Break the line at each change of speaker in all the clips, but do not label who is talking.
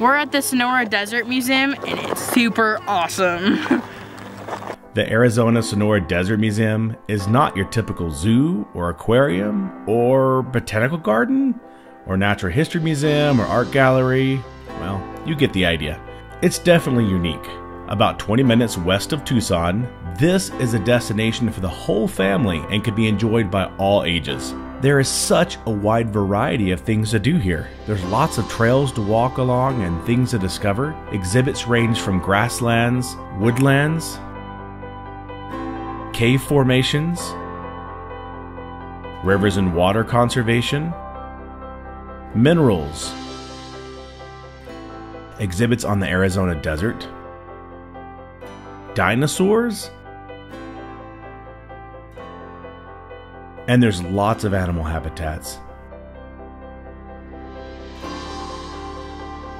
We're at the Sonora Desert Museum and it's super awesome.
The Arizona Sonora Desert Museum is not your typical zoo or aquarium or botanical garden or natural history museum or art gallery. Well, you get the idea. It's definitely unique. About 20 minutes west of Tucson, this is a destination for the whole family and can be enjoyed by all ages. There is such a wide variety of things to do here. There's lots of trails to walk along and things to discover. Exhibits range from grasslands, woodlands, cave formations, rivers and water conservation, minerals, exhibits on the Arizona desert, dinosaurs, and there's lots of animal habitats.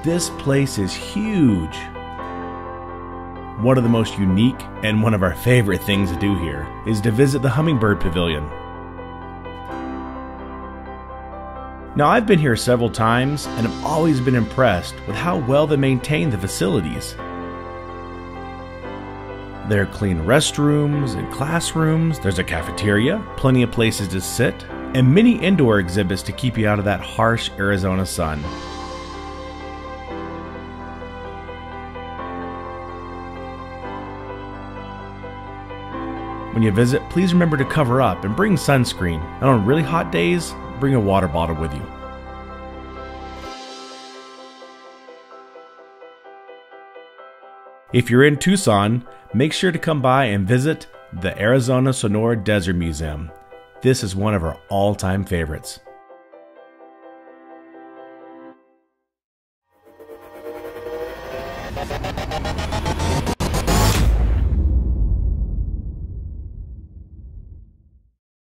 This place is huge. One of the most unique and one of our favorite things to do here is to visit the Hummingbird Pavilion. Now, I've been here several times and have always been impressed with how well they maintain the facilities. There are clean restrooms and classrooms, there's a cafeteria, plenty of places to sit, and many indoor exhibits to keep you out of that harsh Arizona sun. When you visit, please remember to cover up and bring sunscreen. And on really hot days, bring a water bottle with you. If you're in Tucson, make sure to come by and visit the Arizona Sonora Desert Museum. This is one of our all time favorites.